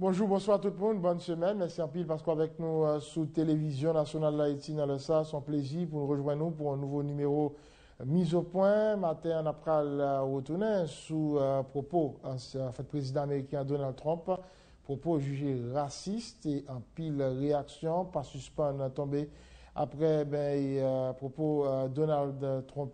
Bonjour, bonsoir tout le monde, bonne semaine. Merci en pile parce qu'avec nous euh, sous télévision nationale d'Haïti dans le SA, son plaisir pour nous rejoindre pour un nouveau numéro euh, mise au point. Matin, on a euh, retourner sous propos en fait président américain Donald Trump, propos jugés racistes et en pile réaction, pas suspend tombé après ben, propos Donald Trump,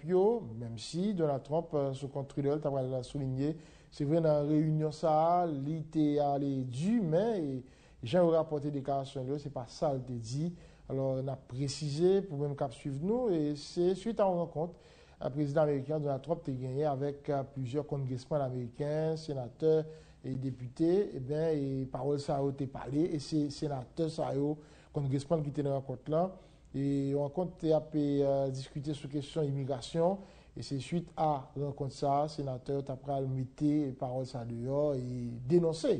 même si Donald Trump, contre Trudel, tu souligné, c'est vrai, dans la réunion, ça, l'ité allé du, mais j'ai rapporté des déclaration, c'est pas ça le dit. Alors, on a précisé pour même cap suivre nous, et c'est suite à une rencontre, le président américain Donald Trump a gagné avec euh, plusieurs congressmen américains, sénateurs et députés, et bien, et parole ça a été parlé, et c'est sénateurs, ça a congressmen qui étaient dans la rencontre là, et on rencontre a euh, discuté sur question immigration, E se suite a renkont sa, senatèr tapral mette parol sa deyo e denonse.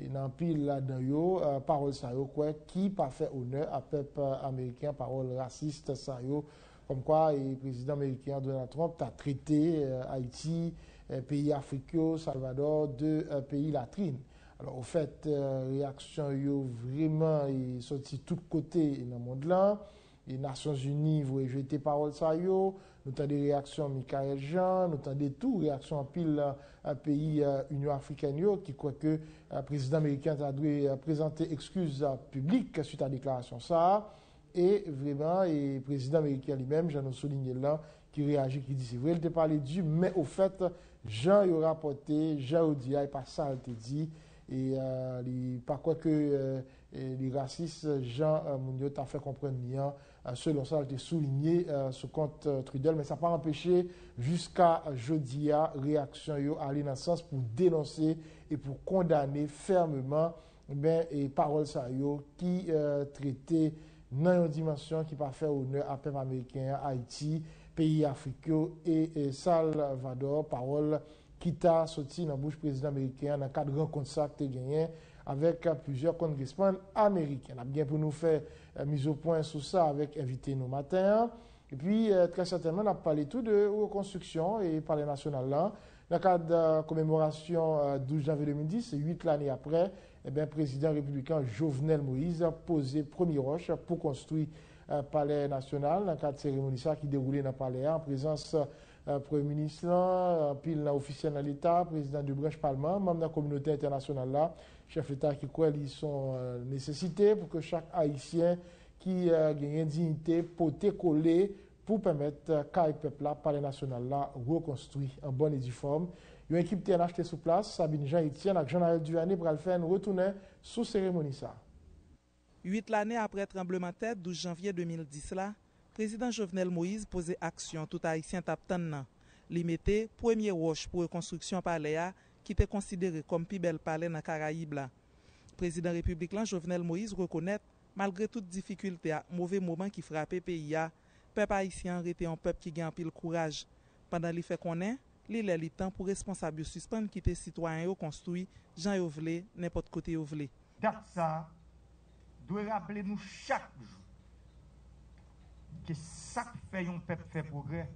E nan pil la deyo, parol sa yo euh, kwe ki pa fe one apèp Amerikyan parol rasist sa yo. Kom kwa, e prezident Amerikyan Donald Trump ta trete euh, Haiti, euh, peyi Afrikyo, Salvador, de euh, peyi latrine. Alors, ou fèt, euh, reaksyon yo vreman soti tout kote nan mond lan. E Nasyons Uni vwe jete parol sa yo. Nous avons des réactions Michael Jean, nous avons des tout réactions en pile à pays Union africaine qui croit que le euh, président américain a dû euh, présenter excuses publiques suite à la déclaration ça. Et vraiment le président américain lui-même, j'en ai souligné là, qui réagit, qui dit c'est vrai, il t'a parlé du, mais au fait, Jean a rapporté, Jean a dit, il pas ça, il dit, et euh, par quoi que euh, les racistes, Jean Mouniot a fait comprendre bien, Euh, selon ça a été souligné euh, sous compte euh, Trudel, mais ça n'a pas empêché jusqu'à jeudi à réaction yo à l'innocence pour dénoncer et pour condamner fermement eh ben, et parole ça yo qui traitait dans une dimension qui pas fait honneur à peuple américain, Haïti, pays africains et, et, Salvador, parole qui t'a sorti dans la bouche président américain dans le cadre de rencontre ça que gagné avec plusieurs congressmen américains. Bien pour nous faire mise au point sur ça avec invité nos matins. Et puis, euh, très certainement, on a parlé tout de reconstruction et parler national là. Dans le cadre de la commémoration 12 euh, janvier 2010, huit l'année après, eh bien, président républicain Jovenel Moïse a posé premier roche pour construire le palais national dans le cadre de cérémonie qui déroulait dans le palais en présence euh, Euh, Premier Ministre lan, pil nan ofisyen nan l'Etat, Prezident du Brech Palman, mam nan Komunote Internasyonal la, chef l'Etat ki kwen li son euh, nesesite pou ke chak Haitien ki euh, genyen dignite pote kole pou pemet kaj pepla pale nasyonal la rekonstrui an bon ediform. Yo ekip TNHT sou plas, Sabine Jean-Etienne ak Jean-Ariel Duane pral fè nou retounen sou seremoni sa. 8 l'anè apre tremblementè 12 janvye 2010 la, Prezident Jovenel Moïse pose aksyon tout Haitien tap tan nan. Li mette, premye wosh pou rekonstruksyon pale ya ki te konsidere kom pi bel pale nan Karaib la. Prezident Republik lan Jovenel Moïse rekonet, malgre tout difikulte a, mouve mouman ki frape peyi ya, pep Haitien rete yon pep ki gen pil kouraj. Pendan li fe konen, li lè li tan pou responsabyo suspende ki te sitwanyen yo konstoui, jan yo vle, nepot kote yo vle. Dat sa, dwe rappele nou chak jou. Que ça fait un peuple fait progrès,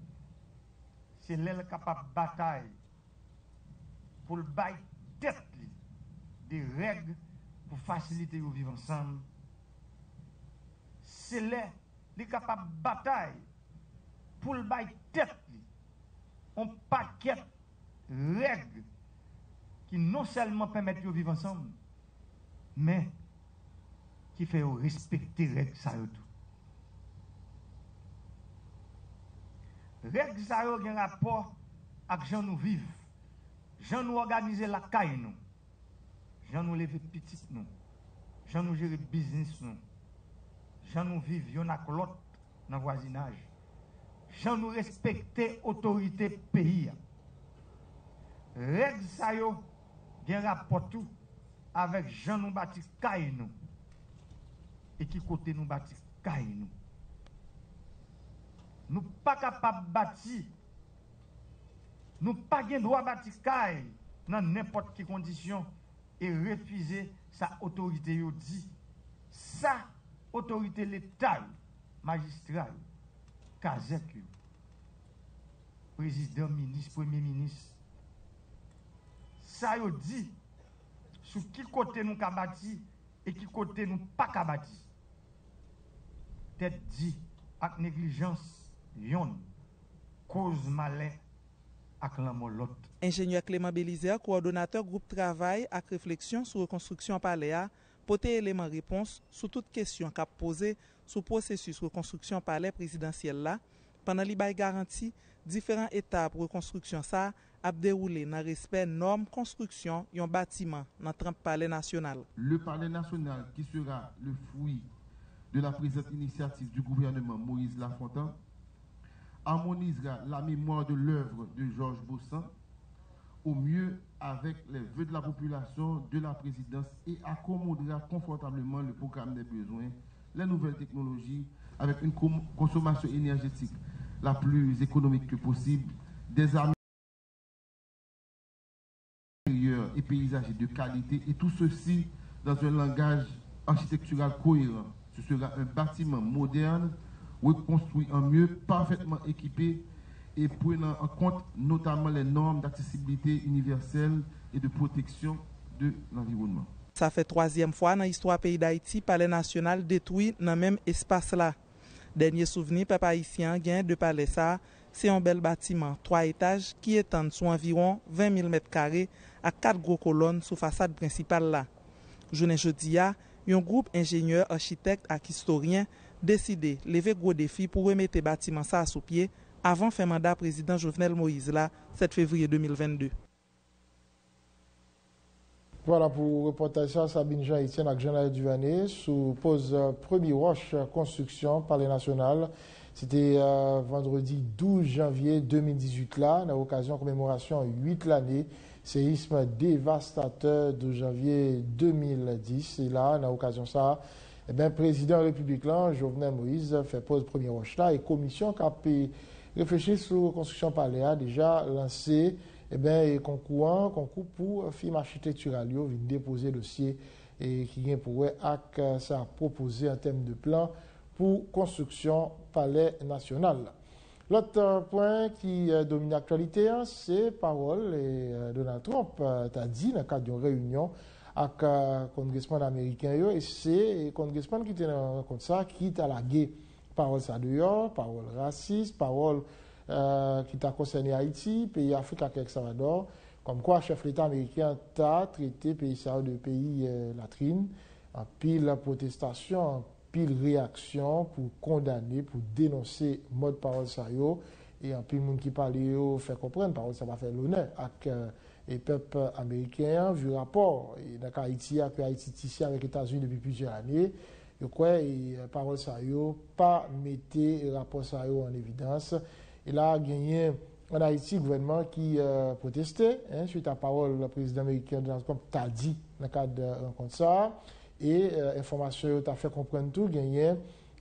c'est l'aile capable de bataille pour le bail tête des règles pour faciliter le vivre ensemble. C'est l'aile capable de bataille pour le bail tête un paquet de règles qui non seulement permettent de vivre ensemble, mais qui fait respecter les règles Reg sa yo gen rapor ak jan nou viv. Jan nou organize la kay nou. Jan nou leve pitit nou. Jan nou jere biznis nou. Jan nou viv yon ak lot nan wazinaj. Jan nou respekte otorite peyi. Reg sa yo gen rapotou avek jan nou bati kay nou. E ki kote nou bati kay nou. Nous pas capables de bâtir, nous pas de droit de bâtir dans n'importe quelle condition et refuser sa autorité dit. Sa autorité l'État magistral Kazek président ministre premier ministre. Ça yo dit sur qui côté nous bâti et qui côté nous pas bâti. Tête dit, avec négligence, yon kouz male ak lan molot. Ingenier Clément Belizer, koordinateur groupe travay ak refleksyon sou rekonstruksyon palea, pote eleman repons sou tout kesyon kap pose sou prosesus rekonstruksyon palea presidansyel la, panan li bay garanti diferant etap rekonstruksyon sa ap deroule nan respect norme konstruksyon yon batiman nan tramp palais national. Le palais national qui sera le fruit de la présente initiative du gouvernement Moïse Lafontaine harmonisera la mémoire de l'œuvre de Georges Bossan au mieux avec les vœux de la population de la présidence et accommodera confortablement le programme des besoins, les nouvelles technologies, avec une consommation énergétique la plus économique que possible, des armes et paysagers de qualité, et tout ceci dans un langage architectural cohérent. Ce sera un bâtiment moderne, reconstruit en mieux, parfaitement équipé et prenant en compte notamment les normes d'accessibilité universelle et de protection de l'environnement. Ça fait troisième fois dans l'histoire pays d'Haïti, palais national détruit dans même espace là. Denye souveni pe pa isyen gen de pale sa, se yon bel batiman 3 etaj ki etan sou anviron 20.000 m2 a 4 gro kolon sou fasade prinsipal la. Jounen jodi ya, yon group enjenyeur, architekt ak historien décidé lever gros défi pour remettre le bâtiment ça à sous pied avant fin mandat président Jovenel Moïse là, 7 février 2022. Voilà pour reportage ça, Sabine Jean-Etienne avec Jean-Alain Duvané sous pose euh, premier roche construction par les nationales. C'était euh, vendredi 12 janvier 2018 là, à l'occasion commémoration 8 l'année, séisme dévastateur de janvier 2010. Et là, à l'occasion ça, eh bien, président là, Jovenel Moïse, fait pose premier roche là et commission qui a réfléchir sur la construction palais a déjà lancé eh bien, concours, concours pour firme architecturale vient déposer dossier et qui vient pour a proposé en termes de plan pour construction palais national. L'autre point qui domine l'actualité, hein, c'est parole et euh, Donald Trump euh, a dit dans le cadre d'une réunion ak euh, kongresman Ameriken yo, e se kongresman ki tenen an kont sa, ki ta lage parol sa deyo, parol rasis, parol euh, ki ta konseyne Haiti, peyi Afrika ke Eksamador, kom kwa chef l'Etat Ameriken ta trete peyi sa ou de peyi euh, latrine, an pil protestasyon, an pil reaksyon pou kondane, pou denonse mod parol sa yo, e an pil moun ki pale yo fè kompren, parol sa va fè l'onè ak... Euh, les peuples américains vu rapport et dans Haïti avec Haïti ici avec les États-Unis depuis plusieurs années je crois et euh, parole ça pas mettre rapport ça en évidence. Et là gagné en Haïti gouvernement qui euh, protestait hein, suite à la parole du président américain Donald Trump t'a dit dans le cadre de rencontre ça et euh, information t'a fait comprendre tout gagné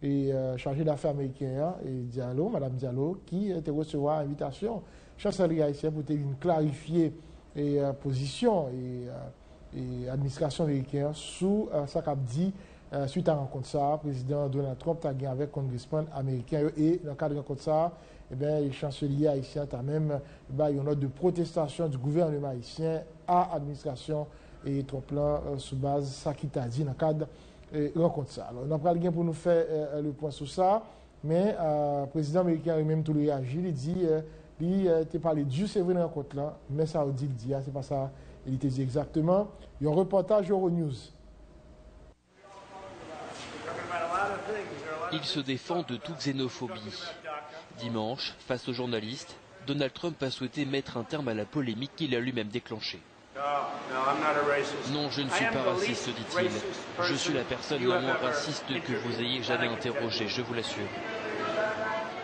et euh, chargé d'affaires américain et Diallo madame Diallo qui était recevoir invitation chancellerie haïtienne pour clarifier et position et, et administration américaine sous ça qu'a dit euh, suite à rencontre ça, président Donald Trump a gagné avec congressman américain et dans le cadre de rencontre ça, eh bien, le chancelier haïtien a même ben, une note de protestation du gouvernement haïtien à l'administration et Trump là, euh, sous base ça qui t'a dit dans le cadre de rencontre ça. Alors, on a pas pour nous faire euh, le point sur ça, mais le président américain a même tout réagi, il dit, il a parlé du dans rencontre là, mais ça dit, dit, ah, c'est pas ça, il était dit exactement. Il y a un reportage Euronews. Il se défend de toute xénophobie. Dimanche, face aux journalistes, Donald Trump a souhaité mettre un terme à la polémique qu'il a lui-même déclenchée. Non, je ne suis pas raciste, dit-il. Je suis la personne la moins raciste que vous ayez jamais interrogée, je vous l'assure.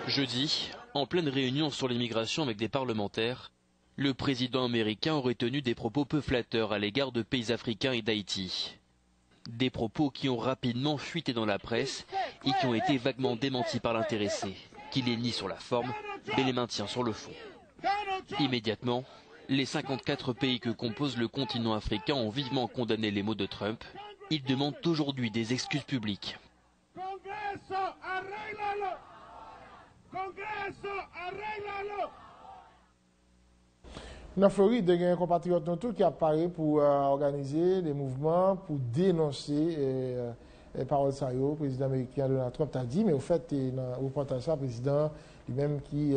Jeudi, en pleine réunion sur l'immigration avec des parlementaires, le président américain aurait tenu des propos peu flatteurs à l'égard de pays africains et d'Haïti. Des propos qui ont rapidement fuité dans la presse et qui ont été vaguement démentis par l'intéressé, qui les nie sur la forme, mais les maintient sur le fond. Immédiatement, les 54 pays que compose le continent africain ont vivement condamné les mots de Trump. Ils demandent aujourd'hui des excuses publiques. Kongreso, arreglalo! Nan Floride, gen yon kompatriot non tout ki apare pou euh, organize le mouvment, pou denonse euh, euh parol sa yo, prezident Amerikyan Donald Trump ta di, men ou fèt, ou pwantan sa, prezident, li menm ki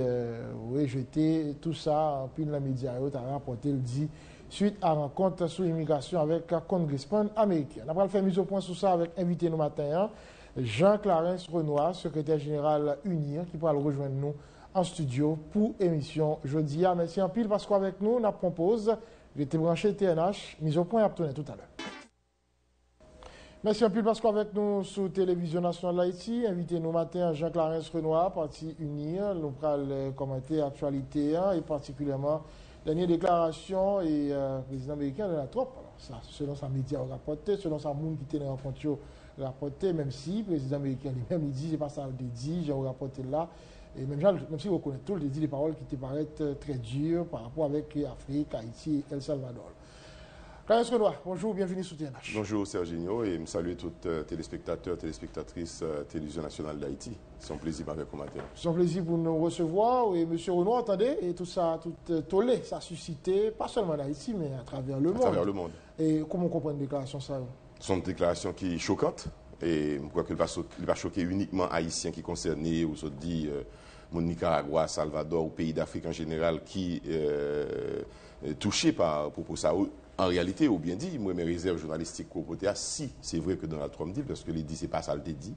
rejete euh, tout sa, anpil la media yo, ta rapote, li di, suite à rencontre sur l'immigration avec la congressman américaine. Après, le fait mise au point sur ça avec invité nos matins. Hein. Jean-Clarence Renoir, secrétaire général UNIR, qui pourra le rejoindre nous en studio pour émission jeudi. Ah, merci en pile parce qu'avec nous, on propose, j'étais branché TNH, mise au point à tout à l'heure. Merci en pile parce qu'avec nous sur Télévision Nationale d'Haïti, invité nous matin Jean-Clarence Renoir, parti Unir, nous allons commenter l'actualité hein, et particulièrement la dernière déclaration et euh, président américain de la trope. ça, selon sa média rapporté, selon sa monde qui était dans le rapporté, même si le président américain lui-même dit, c'est pas ça le dit, j'ai rapporté là. Et même, même si vous connaissez tout, il dit des paroles qui te paraissent euh, très dures par rapport avec l'Afrique, Haïti et El Salvador. Clarence Renoir, bonjour, bienvenue sur TNH. Bonjour Serginho et me saluer tous les euh, téléspectateurs, téléspectatrices euh, Télévision nationale d'Haïti. C'est un plaisir avec vous matin. C'est un plaisir pour nous recevoir. Et M. Renoir, attendez, et tout ça, tout tollé, ça a suscité, pas seulement d'Haïti, mais à travers le monde. À travers le monde. Et comment on comprend une déclaration ça C'est une déclaration qui est choquante. Et je crois qu'elle va choquer uniquement Haïtiens qui concernés, ou se dit mon Nicaragua, Salvador, ou pays d'Afrique en général qui euh, touchés par propos ça. En réalité, ou bien dit, moi, mes réserves journalistiques côté si c'est vrai que Donald Trump dit, parce que les dit, c'est pas ça le dit,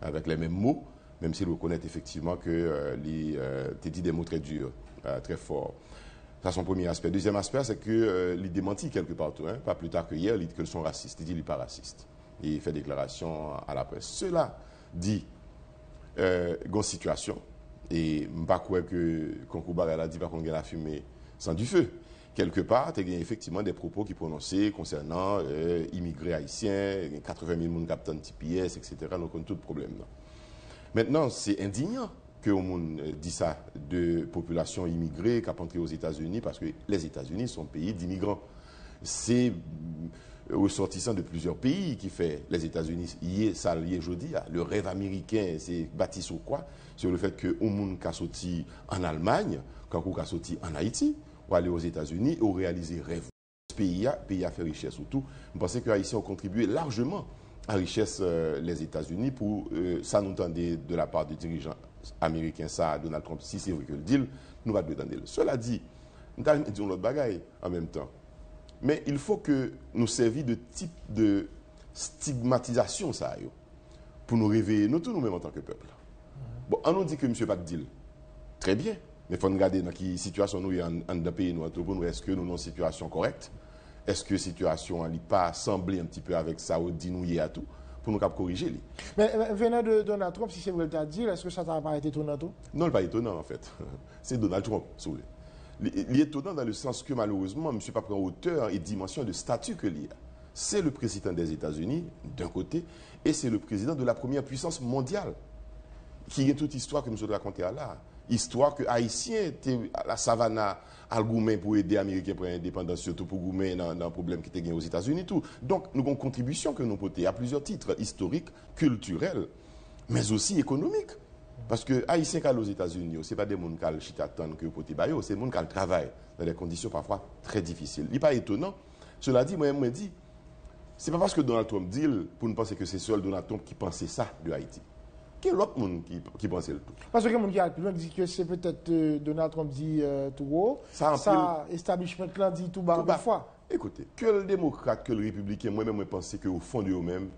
avec les mêmes mots, même s'il reconnaît effectivement que euh, les euh, dit des mots très durs, euh, très forts. Ça, son premier aspect. Deuxième aspect, c'est que il démentit quelque part, hein, pas plus tard que hier, il dit qu'ils sont racistes. Il dit qu'il n'est pas raciste. Il fait déclaration à la presse. Cela dit, euh, une situation, et je ne pas croire que Konkoubar a dit qu'on a la fumée sans du feu. Quelque part, il y a effectivement des propos qui prononcés concernant euh, immigrés haïtiens, 80 000 personnes captent TPS, etc. Donc, on a tout problème. Maintenant, c'est indignant que monde euh, dit ça de population immigrée qui a entré aux États-Unis parce que les États-Unis sont pays d'immigrants. C'est ressortissant de plusieurs pays qui fait les États-Unis, ça jeudi, le rêve américain, c'est bâti sur quoi? Sur le fait que au monde qui a sorti en Allemagne, quand on a sorti en Haïti, ou aller aux États-Unis, ou réaliser rêve. Pays a, pays a fait richesse surtout. Je pense que Haïtiens ont contribué largement à richesse euh, les États-Unis pour euh, ça nous de la part des dirigeants Ameriken sa, Donald Trump, si se vre ke l dil, nou va dwe dan del. Sola di, nou ta diyon lot bagay an menm tan. Men, il fò ke nou servi de tip de stigmatizasyon sa yo pou nou reveye nou tou nou menm an tanke pepl. Bon, an nou di ke msye pat dil. Tre bien. Men fò nou gade nan ki situasyon nou yon an da peye nou an tou pou nou eske nou nan situasyon korekt. Eske situasyon an li pa asemble an ti pe avèk sa ou di nou ye atou. Pour nous corriger. Mais venant de Donald Trump, si c'est vrai que dit, est-ce que ça t'a pas été étonnant tout Non, pas étonnant en fait. c'est Donald Trump, si il est étonnant dans le sens que malheureusement, M. pas prend hauteur et dimension de statut que l'il a. C'est le président des États-Unis, d'un côté, et c'est le président de la première puissance mondiale, qui est toute histoire que nous avons racontée là. Histoire que Haïtien était à la savane à Goumen pour aider les Américains pour l'indépendance, surtout pour Goumen dans, un problème qui était aux États-Unis. tout. Donc, nous avons une contribution que nous portons à plusieurs titres, historiques, culturels, mais aussi économiques. Parce que Haïtiens qui aux États-Unis, ce n'est pas des gens qui attendent que côté bayo, c'est des gens qui travaillent dans des conditions parfois très difficiles. Il n'est pas étonnant. Cela dit, moi, je me dis, ce n'est pas parce que Donald Trump dit pour nous penser que c'est seul Donald Trump qui pensait ça de Haïti. Quel autre monde qui, qui pensait le tout Parce que le monde qui a plus dit que c'est peut-être euh, Donald Trump dit euh, tout haut, ça, ça establishment là dit tout bas parfois. Écoutez, que le démocrate, que le républicain, moi-même, je pense qu'au fond de eux-mêmes,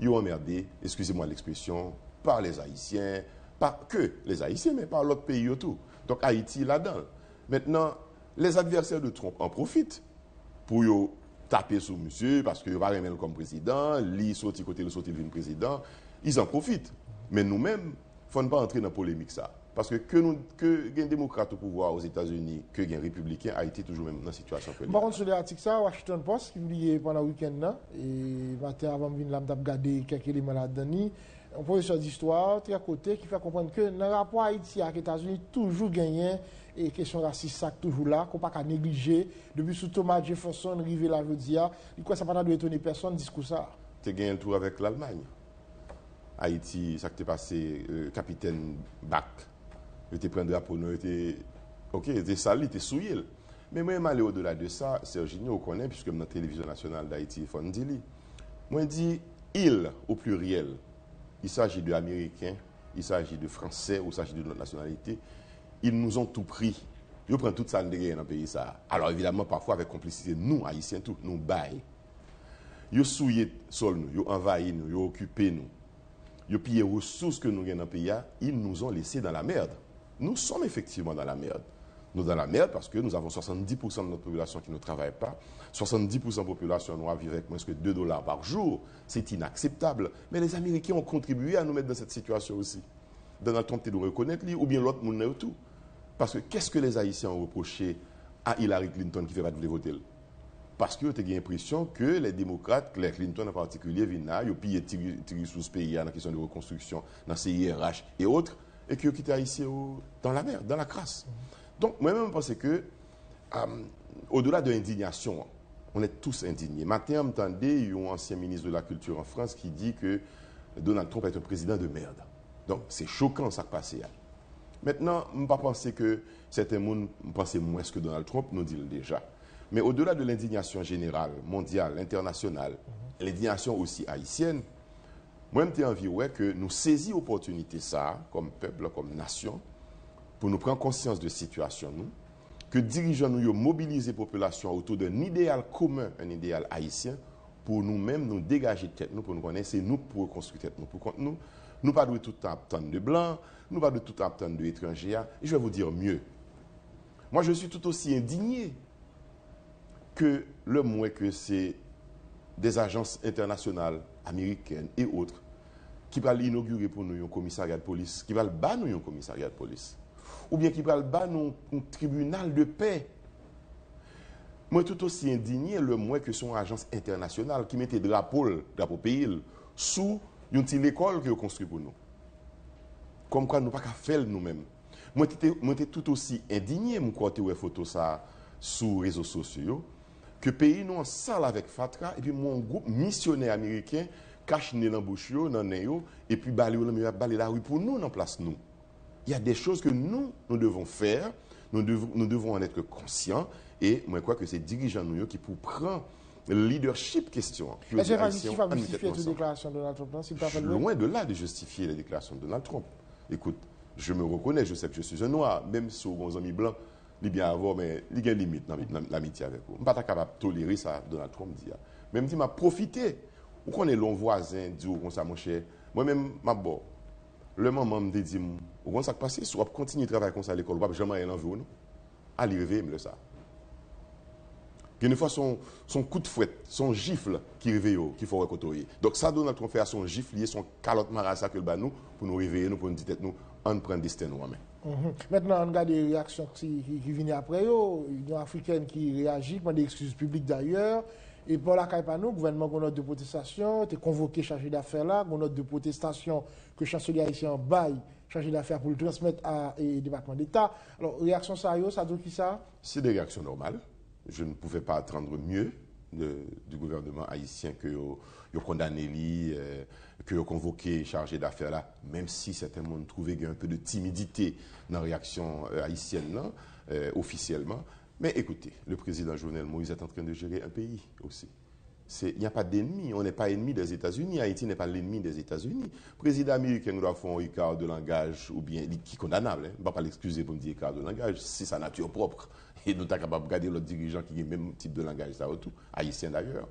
ils ont emmerdé, excusez-moi l'expression, par les Haïtiens, pas que les Haïtiens, mais par l'autre pays autour. Donc Haïti là-dedans. Maintenant, les adversaires de Trump en profitent pour taper sur monsieur parce qu'il va remettre comme président, lui sorti côté le sorti le président, ils en profitent. Mais nous-mêmes, il ne faut pas entrer dans la polémique ça. Parce que que nous que un démocrate au pouvoir aux États-Unis, que un républicain, Haïti toujours même dans la situation que Par contre, sur l'article ça, Washington Post, qui me pendant le week-end, et matin avant de venir regarder quelques éléments là-dedans, un professeur d'histoire, très à côté, qui fait comprendre que dans le rapport Haïti avec les États-Unis, toujours gagné, et question raciste, ça toujours là, qu'on ne peut pas négliger. Depuis sous Thomas Jefferson, arrivé là, je dis, quoi ça ne pas étonner personne, discours ça. Tu as gagné un tour avec l'Allemagne. Haïti, ça qui t'est passé, euh, capitaine Bach, il était prendre drapeau, il était, ok, il était sali, il était souillé. Mais moi, je au-delà de ça, Serginho, on connaît, puisque dans la télévision nationale d'Haïti, il faut dire, moi, je dis, il au pluriel, il s'agit de Américains, il s'agit de Français, il s'agit de notre nationalité, ils nous ont tout pris. Ils prennent toute ça dans le pays. Ça. Alors évidemment, parfois avec complicité, nous, Haïtiens, tout, nous baillons. Ils souillent sol nous, ils envahissent nous, ils occupent nous. Ils ont pillé ressources que nous avons dans le pays. Ils nous ont laissés dans la merde. Nous sommes effectivement dans la merde. Nous dans la merde parce que nous avons 70% de notre population qui ne travaille pas. 70% de la population noire vit avec moins que 2 dollars par jour. C'est inacceptable. Mais les Américains ont contribué à nous mettre dans cette situation aussi. Donald Trump, dois reconnaître, lui, ou bien l'autre, nous tout. Parce que qu'est-ce que les Haïtiens ont reproché à Hillary Clinton qui fait pas de voter Parce que tu as l'impression que les démocrates, Claire Clinton en particulier, viennent ils ont pillé sous ce pays dans la question de reconstruction, dans CIRH et autres, et qui ont quitté Haïti dans la mer, dans la crasse. Donc, moi-même, je pense que, euh, au-delà de l'indignation, on est tous indignés. Matin, m'entendez, il y a un ancien ministre de la Culture en France qui dit que Donald Trump est un président de merde. Donc, c'est choquant ça qui passe. Maintenant, je ne pas penser que certains gens pensent moins que Donald Trump, nous dit déjà. Mais au-delà de l'indignation générale, mondiale, internationale, l'indignation aussi haïtienne, moi, j'ai envie ouais, que nous saisissions l'opportunité, ça, comme peuple, comme nation, pour nous prendre conscience de la situation, nous, que dirigeants nous mobiliser la population autour d'un idéal commun, un idéal haïtien, pour nous-mêmes nous dégager de tête, nous, pour nous connaître, c'est nous pour reconstruire tête, nous, pour nous. Nous pas de tout temps attendre de blancs, nous pas de tout temps attendre de étrangers. Et je vais vous dire mieux. Moi, je suis tout aussi indigné que le moins que c'est des agences internationales, américaines et autres, qui va l'inaugurer pour nous un commissariat de police, qui va le bas nous un commissariat de police, ou bien qui va le bas nous un tribunal de paix. Moi, tout aussi indigné, le moins que son agence internationale qui mettait drapeau, drapeau pays, sous une petite école que construit pour nous. Comme quoi, nous pas qu'à faire nous-mêmes. Moi, j'étais tout aussi indigné, mon côté, ouais, photo ça, sous les réseaux sociaux. Que pays nous en salle avec Fatra, et puis mon groupe missionnaire américain cache dans bouche, dans et puis balayer la rue pour nous, dans place nous il y a des choses que nous, nous devons faire, nous devons, nous devons en être conscients, et moi, je crois que c'est dirigeants nous qui pour prendre le leadership question. Est-ce que justifier la déclaration de Donald Trump Je suis loin de là de justifier la déclaration de Donald Trump. Écoute, je me reconnais, je sais que je suis un noir, même si mon ami blanc, il bien avoir, mais il y a une limite dans l'amitié avec vous. Je ne suis pas capable de tolérer ça, Donald Trump dit. Même si m'a profité, ou qu'on est long voisin, dit comme ça, mon cher, moi-même, ma bon, le moment me dit, où ça passe, continuer à travailler comme ça à l'école, pas jamais rien en vous, non? Allez, réveiller, le ça. Une fois, son, coup de fouette, son gifle qui réveille, qu'il faut recotoyer. Donc, ça, Donald Trump fait à son gifle, son calotte marassa que le nous, pour nous réveiller, nous, pour nous dire, nous, on prend destin nous mhm. Maintenant, on regarde les réactions qui, qui, viennent après, l'Union africaine qui réagit, prend des excuses publiques d'ailleurs. Et pour la Caïpanou, le gouvernement a une note de protestation, tu convoqué chargé d'affaires là, une note de protestation que le chancelier haïtien baille chargé d'affaires pour le transmettre à le département d'État. Alors, réaction sérieuse, ça dit qui ça? C'est des réactions normales. Je ne pouvais pas attendre mieux du gouvernement haïtien que yo condamné euh, que yo convoqué chargé d'affaires là, même si certains ont trouvé un peu de timidité dans la réaction euh, haïtienne là, euh, officiellement. Mais écoutez, le président Jovenel Moïse est en train de gérer un pays aussi. Il n'y a pas d'ennemi. On n'est pas ennemi des États-Unis. Haïti n'est pas l'ennemi des États-Unis. Le président américain doit faire un écart de langage, ou bien, qui est condamnable. Hein. On ne va pas l'excuser pour me dire écart de langage. C'est sa nature propre. Et nous sommes capables de regarder l'autre dirigeant qui a le même type de langage, ça tout, haïtien d'ailleurs.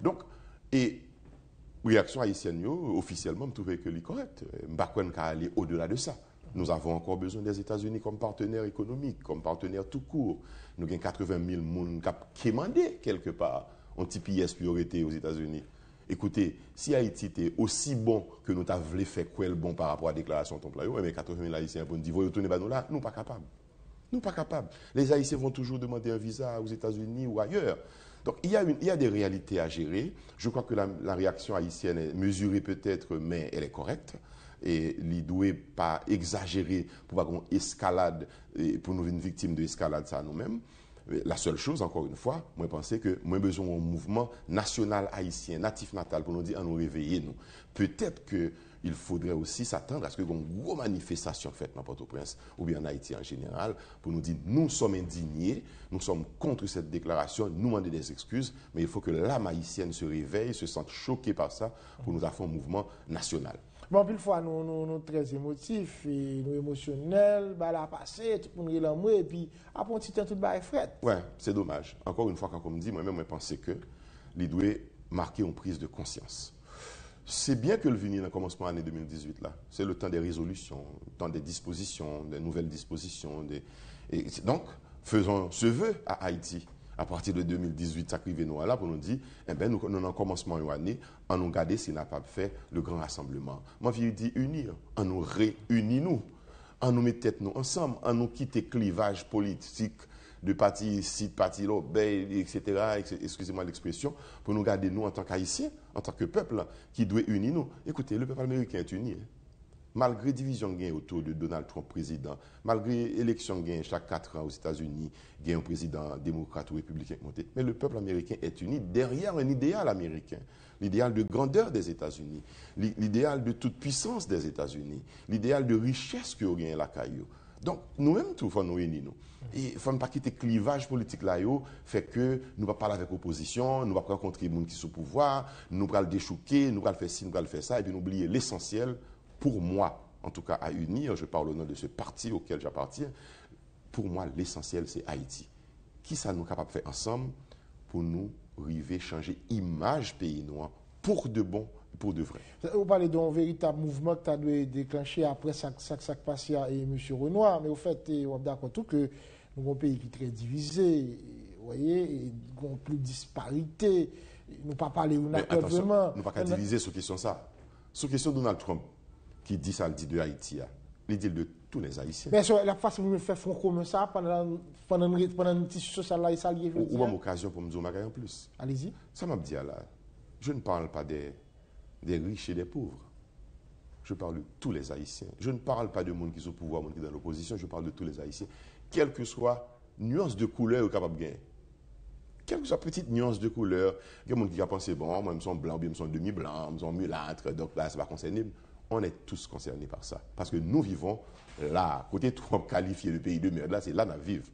Donc, et réaction haïtienne, officiellement, je trouve que c'est correct. Je ne aller au-delà de ça. Nous avons encore besoin des États-Unis comme partenaire économique, comme partenaire tout court. Nous avons 80 000 personnes qui ont demandé quelque part un petit pièce priorité aux États-Unis. Écoutez, si Haïti était aussi bon que nous avons fait quoi bon par rapport à la déclaration de ton mais 80 000 Haïtiens vont dire, vous retournez nous là, nous pas capables. Nous pas capables. Les Haïtiens vont toujours demander un visa aux États-Unis ou ailleurs. Donc il y, a il y a des réalités à gérer. Je crois que la, réaction haïtienne est mesurée peut-être, mais elle est correcte et ne doit pas exagérer pour pas qu'on escalade, pour nous une victime de escalade ça nous-mêmes. La seule chose, encore une fois, moi, je que moi, besoin d'un mouvement national haïtien, natif natal, pour nous dire, à nous réveiller, nous. Peut-être que il faudrait aussi s'attendre à ce que une grosse manifestation faite dans Port-au-Prince ou bien en Haïti en général pour nous dire nous sommes indignés, nous sommes contre cette déclaration, nous demander des excuses, mais il faut que l'âme haïtienne se réveille, se sente choquée par ça pour nous faire un mouvement national. Bon, puis fois, nous, nous, nous très émotifs, et nous émotionnels, bah, la passé, tout le monde est et puis après petit temps, tout le est fret. Ouais, c'est dommage. Encore une fois, quand on me dit, moi-même, je pense que il doit marquer une prise de conscience. C'est bien que le venir dans le commencement de l'année 2018, là. C'est le temps des résolutions, le temps des dispositions, des nouvelles dispositions. Donc, faisons ce vœu à Haïti. À partir de 2018, ça nous là pour nous dire, eh bien, nous, nous, en commencement de l'année, on nous garder si n'a pas fait le grand rassemblement. Moi, je dis unir, on nous réunit nous, on nous met tête nous ensemble, on nous quitte clivage politique, de parti ici, de parti là, ben, etc., excusez-moi l'expression, pour nous garder nous en tant qu'Haïtiens, en tant que peuple qui doit unir nous. Écoutez, le peuple américain est uni. Hein. Malgré division gain autour de Donald Trump président, malgré élection gain chaque quatre ans aux États-Unis, gain un président démocrate ou républicain monté, mais le peuple américain est uni derrière un idéal américain, l'idéal de grandeur des États-Unis, l'idéal de toute puissance des États-Unis, l'idéal de richesse que gagne la caillou. Donc, nous-mêmes, tout, faut nous réunir. Nous. Il ne faut pas quitter le clivage politique là, fait que nous ne pas parler avec l'opposition, nous ne pas rencontrer les gens qui sont au pouvoir, nous ne pas le déchouquer, nous ne pas faire ci, nous ne pas faire ça, et puis nous oublier l'essentiel, pour moi, en tout cas à unir, je parle au nom de ce parti auquel j'appartiens, pour moi, l'essentiel, c'est Haïti. Qui ça nous capable de faire ensemble pour nous arriver changer image pays noir pour de bon pour de vrai. Vous parlez d'un véritable mouvement que tu as dû déclencher après ça qui passé à M. Renoir, mais au fait, on est d'accord tout que nous avons un pays qui est très divisé, vous voyez, nous avons plus de disparité, nous ne pas parler de vraiment. Nous ne pas diviser sur question ça. Sur question Donald Trump, qui dit ça, il dit de Haïti, il dit de tous les Haïtiens. Mais sur la façon dont vous faites front comme ça, pendant, pendant, pendant une petite social là, ça lié. Ou une occasion pour me dire en plus. Allez-y. Ça m'a dit là, je ne parle pas des des riches et des pauvres. Je parle de tous les Haïtiens. Je ne parle pas de monde qui sont au pouvoir, monde qui sont dans l'opposition, je parle de tous les Haïtiens, quelle que soit nuance de couleur au capable de gagner. Quelle que soit petite nuance de couleur, il y a des gens qui a pensé, bon, moi, je suis blanc, je suis demi-blanc, je suis mulâtre, donc là, n'est pas concerné. On est tous concernés par ça. Parce que nous vivons là, côté trop qualifié de pays de merde, là, c'est là nous vivons.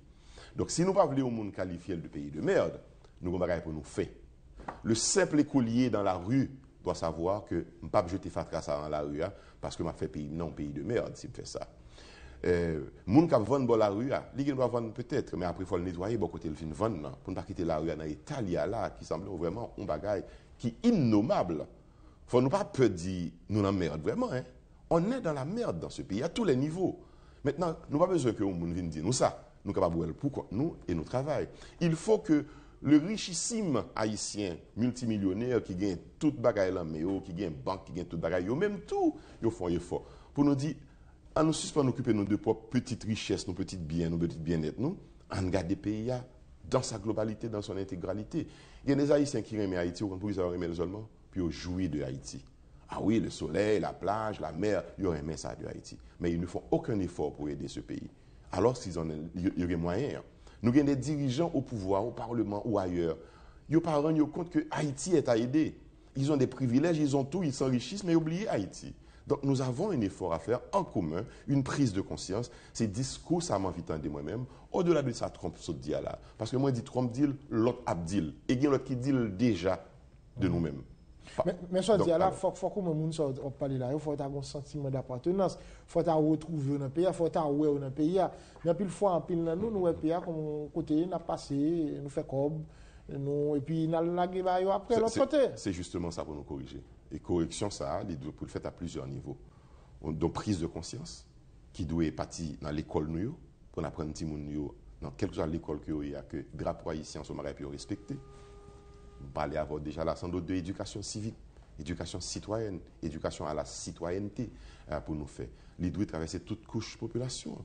Donc, si nous ne voulons pas au monde qualifié de pays de merde, nous avons pour nous faire. Le simple écolier dans la rue doit savoir que je ne pas jeter fatra ça dans la rue hein, parce que je fait pays non pays de merde si je fais ça. Euh, moun qui vend dans la rue, hein, il doit vendre peut-être, mais après il faut le nettoyer, bon côté le vendre pour ne pas quitter la rue dans l'Italie là qui semble vraiment un bagage qui est innommable. Faut nous pas peur dire nous dans merde vraiment hein. On est dans la merde dans ce pays à tous les niveaux. Maintenant, nous pas besoin que monde vienne dire nous ça. Nous capables pourquoi nous et nous travaillons. Il faut que le richissime haïtien multimillionnaire qui gagne toute bagaille là qui gagne banque qui gagne toute bagaille yo même tout yo font effort. Pour nous dire à nous suspendre occuper nos deux propres petites richesses nos petites biens nos petites bien-être nous en garder pays dans sa globalité dans son intégralité. Il y a des haïtiens qui aiment Haïti pour ils aiment seulement puis ils jouissent de Haïti. Ah oui le soleil la plage la mer ils aiment ça de Haïti. Mais ils ne font aucun effort pour aider ce pays. Alors s'ils ont il y a moyens nous avons des dirigeants au pouvoir, au Parlement ou ailleurs. Ils ne pas rendu compte que Haïti est à aider. Ils ont des privilèges, ils ont tout, ils s'enrichissent, mais oubliez Haïti. Donc nous avons un effort à faire en commun, une prise de conscience. Ces discours, ça m'a de moi-même. Au-delà de ça, Trump se dit là. Parce que moi, je dis Trump dit, l'autre Abdil. Et il y a l'autre qui dit déjà de nous-mêmes. Mais ça dit là, il faut que les gens parlent là, il faut avoir un sentiment d'appartenance, il faut retrouver dans le pays, il faut avoir dans le pays. Mais puis, il faut en pile nous, nous, le pays, comme côté, nous passé, nous fait comme, nous, et puis nous avons après l'autre côté. C'est justement ça pour nous corriger. Et correction, ça, il doit le faire à plusieurs niveaux. Donc, prise de conscience, qui doit partir dans l'école, nous, pour apprendre petit monde, dans quelle que soit l'école qu'il y a, que le drapeau haïtien soit respecté parler avoir déjà la doute de éducation civique, éducation citoyenne, éducation à la citoyenneté euh, pour nous faire. Il doit traverser toute couche population.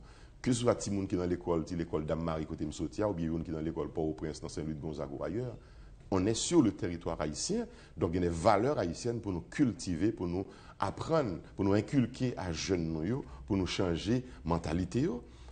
Que ce soit les gens qui dans l'école, l'école d'Amari côté Msotia, ou bien qui dans l'école Port-au-Prince, dans Saint-Louis de Gonzague ou ailleurs, on est sur le territoire haïtien, donc il y a des valeurs haïtiennes pour nous cultiver, pour nous apprendre, pour nous inculquer à jeunes, pour nous changer mentalité,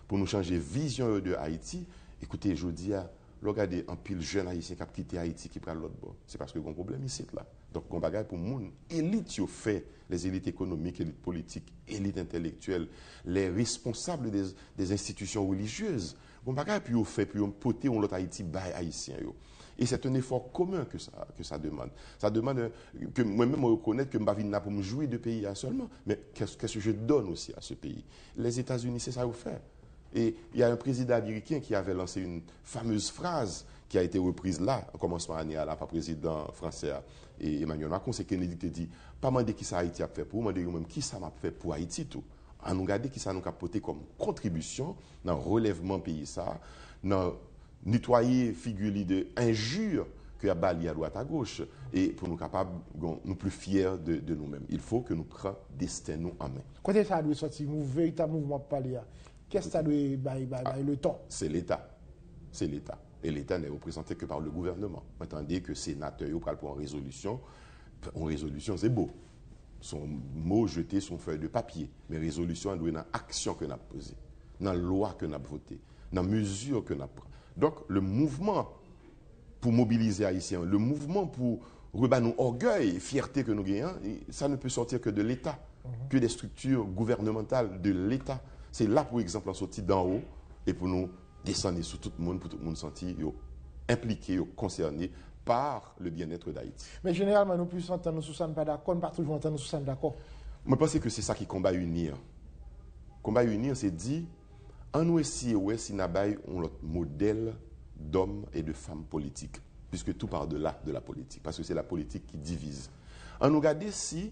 pour nous changer vision de Haïti. Écoutez, je dis, regardez Lo gade an pil jen Haitien kap kite Haiti ki pral lot bo. Se paske yon problem yisit la. Donk yon bagay pou moun elit yo fe. Les elit ekonomik, elit politik, elit intelektuel. Les responsables des, des institusyon religieuse. Yon bagay pou yo fe, pou yo pote yon lot Haiti bay Haitien yo. Et c'est un effort commun que ça, que ça demande. Ça demande euh, que moi-même reconnaître que Mbavine n'a pas me jouer de pays à seulement, mais qu'est-ce que je donne aussi à ce pays Les États-Unis, c'est ça offert. Et il y a un président américain qui avait lancé une fameuse phrase qui a été reprise là, en commencement année à la par président français et Emmanuel Macron, c'est Kennedy qui dit, pas demander qui ça Haïti a fait pour, demander même qui ça m'a fait pour Haïti tout. An nou gade ki sa nou kapote kom kontribusyon nan relèvman peyi sa, nan nitwaye figuli de injur ki a bali a doat a goch, e pou nou kapab bon, nou plou fyer de, de nou men. Il fò ke nou pran desten nou anmen. Kote sa a dwe soti, mou verita mouvman pali a, Qu'est-ce que ça doit être le temps? C'est l'État. C'est l'État. Et l'État n'est représenté que par le gouvernement. Attendez que sénateur pour une résolution. Une résolution, c'est beau. Son mot jeté son feuille de papier. Mais résolution, elle doit être dans l'action que nous avons posée, dans la loi que nous avons votée, dans la mesure que nous avons prise. Donc, le mouvement pour mobiliser Haïtiens, le mouvement pour rebattre nos orgueil, fierté que nous gagnons, ça ne peut sortir que de l'État, mhm. que des structures gouvernementales de l'État. C'est là, par exemple, en sortir d'en haut et pour nous descendre sur tout le monde, pour tout le monde sentir impliqué, concerné par le bien-être d'Haïti. Mais généralement, nous plus entendre nous sommes pas d'accord, nous pas toujours entendre nous d'accord. Moi, je pense que c'est ça qui combat unir. Combat unir, c'est dire on nous essaie ouais, si un modèle d'hommes et de femmes politiques, puisque tout part de là, de la politique, parce que c'est la politique qui divise. On nous regarde si,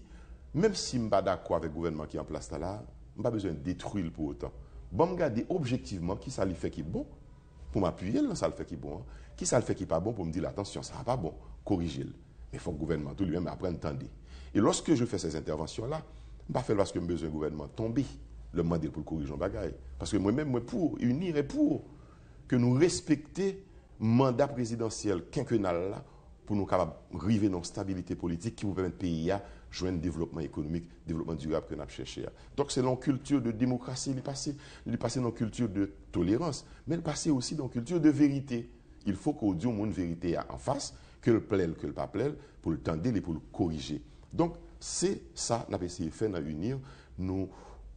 même si je ne suis pas d'accord avec le gouvernement qui est en place là, pas besoin de détruire pour autant. Bon, regarder objectivement qui ça lui fait qui est bon, pour m'appuyer, ça le fait qui est bon. Hein. Qui ça le fait qui n'est pas bon, pour me dire, attention, ça va pas bon, corrigez-le. Mais il faut que le gouvernement tout lui-même apprenne à. Et lorsque je fais ces interventions-là, je ne pas faire parce que j'ai besoin du gouvernement tomber le modèle pour corriger un bagaille. Parce que moi-même, moi, pour unir et pour que nous respections le mandat présidentiel quinquennal là, pour nous capables arriver dans la stabilité politique qui vous permet de pays un développement économique, développement durable que nous avons cherché. Donc c'est une culture de démocratie, il est passé, il passé dans une culture de tolérance, mais il est passé aussi dans une culture de vérité. Il faut qu'on dise une vérité en face, que le plaît, que le pas plaît, pour le tendre et pour le corriger. Donc c'est ça, nous avons essayé de faire, nous unir, nous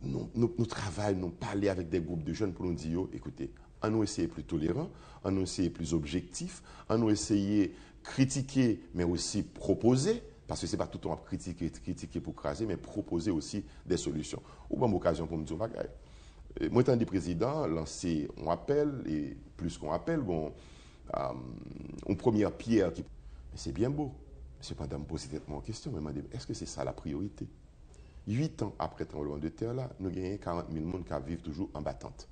nous, nous, travaillons, nous parlons avec des groupes de jeunes pour nous dire, écoutez, on nous essayer plus tolérant, on nous essayer plus objectif, on nous essayer critiquer, mais aussi proposer, parce que ce n'est pas tout le temps critiquer, critiquer pour craser, mais proposer aussi des solutions. Ou bonne occasion pour me dire, moi, étant dit président, lancer un appel, et plus qu'on appelle, euh, une première pierre qui. C'est bien beau. Cependant, me poser cette question, mais est-ce que c'est ça la priorité? Huit ans après le tremblement de terre, là, nous avons 40 000 personnes qui vivent toujours en battante.